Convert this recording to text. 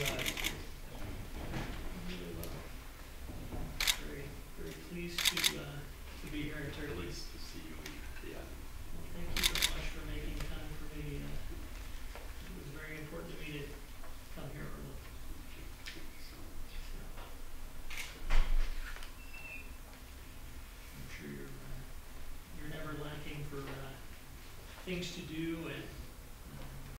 very, very pleased to, to be here to see you. Yeah. Well, thank you so much for making time for me. Uh, it was very important to me to come here. I'm sure you're, uh, you're never lacking for uh, things to do and